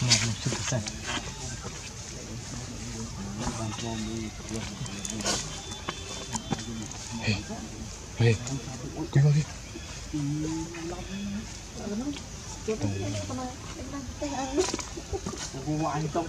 Hei, hei, kau lagi? Aku antok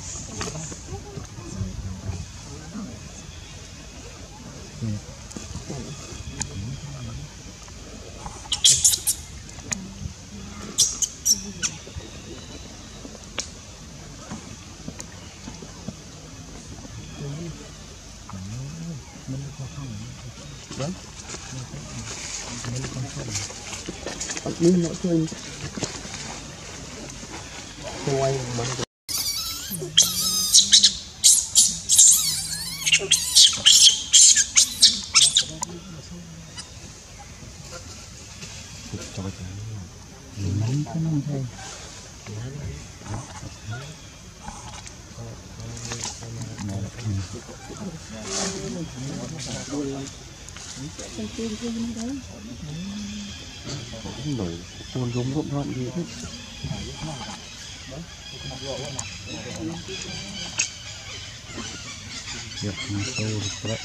Rồi. đi quay gì này đi nữa chơi quay mà mấy cái năm thôi Rồi, con giống rộn rộn gì thế? Được, sâu được đấy.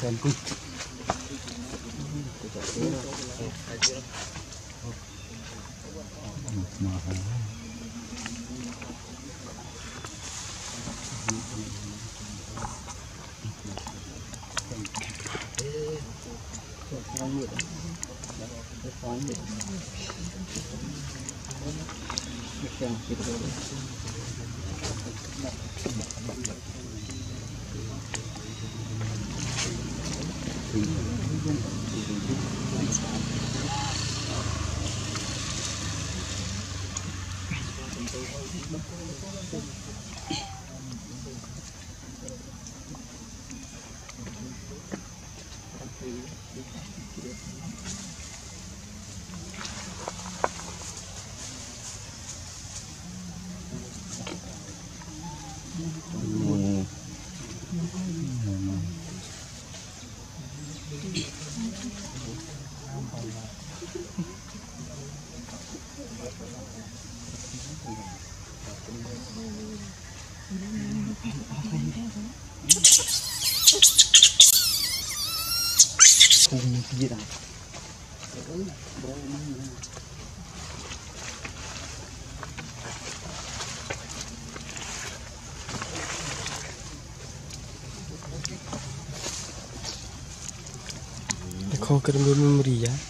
Xem cung. Mà you. Cùng É Kung tira. Kau kerana memberi.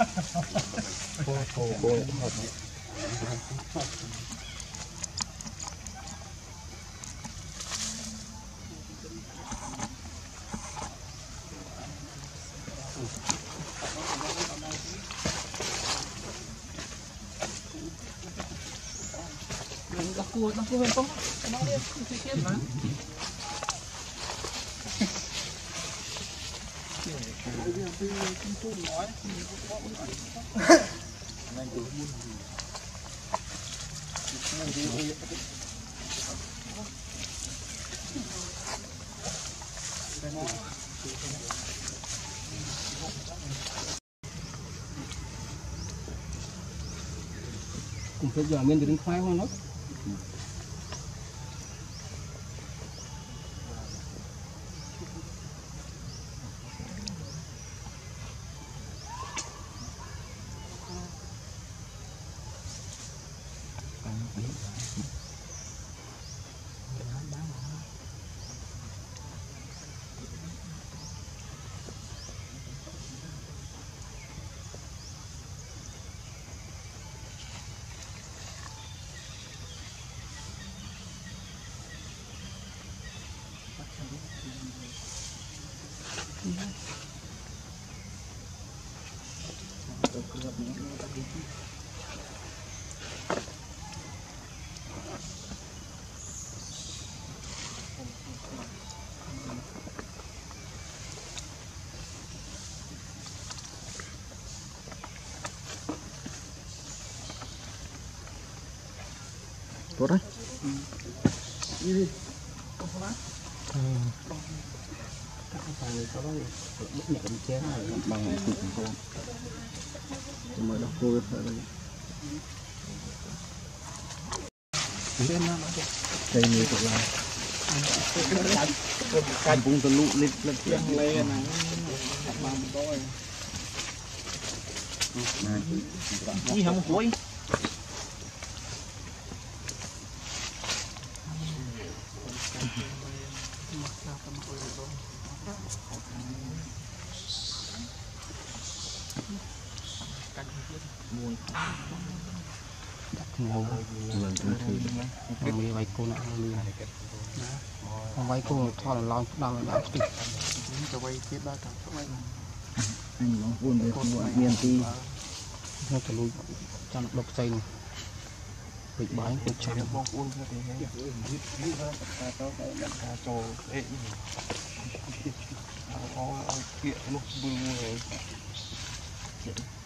cái cuốn cái cuốn phải đi. Aku aku memang kenal dia sikit cũng phải giờ mình đến khoai không? nó Tốt đấy. Ừ. nhận chén này Bằng này cục con. Tôi mới đọc cô phải đây. Đây nhiều cục là. Cảnh cũng từ lụ lên lên tiếng lên này. មួយដាក់គ្នាហើយយើងទៅធ្វើមកវាវាយកូនអត់មានមកវាយកូនថតឡើងផ្ដាំដាក់ផ្ទះទៅវាយទៀតដល់ខាងស្បែកអញបងប្អូនវាខ្លួនអត់មានទីខ្ញុំទៅលួចចាំដុកផ្សេងពេកបាយពេកចាំបងប្អូនគ្នាទេយឺតយឺតថាតោះដាក់ថាចូលអេអោអោគៀកនោះមើលមួយហើយ